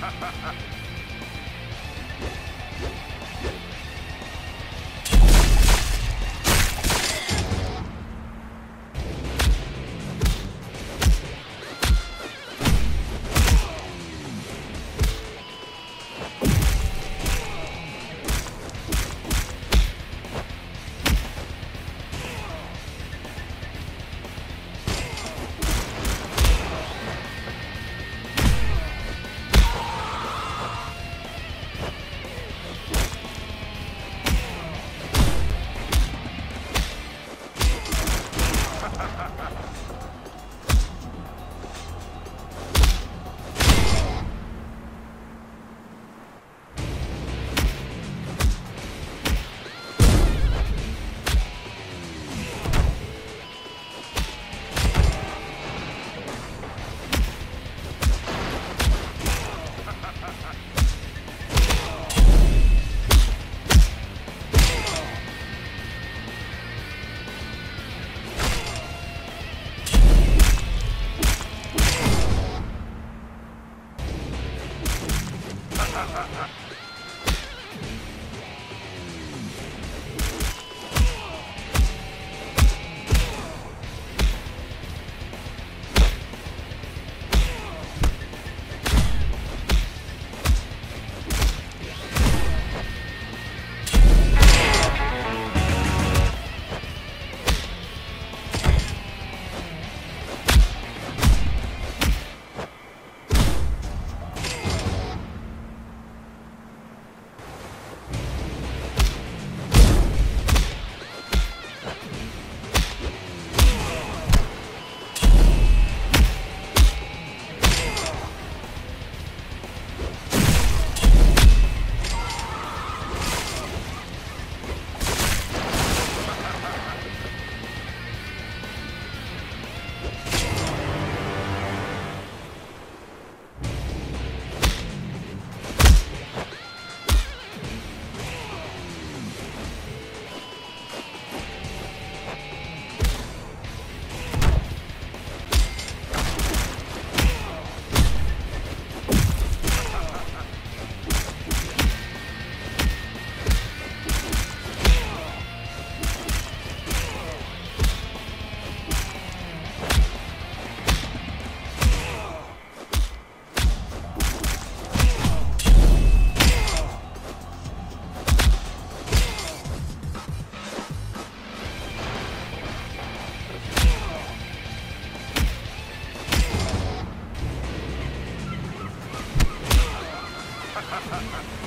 ha ha ha! Ha ha ha! Ha ha ha!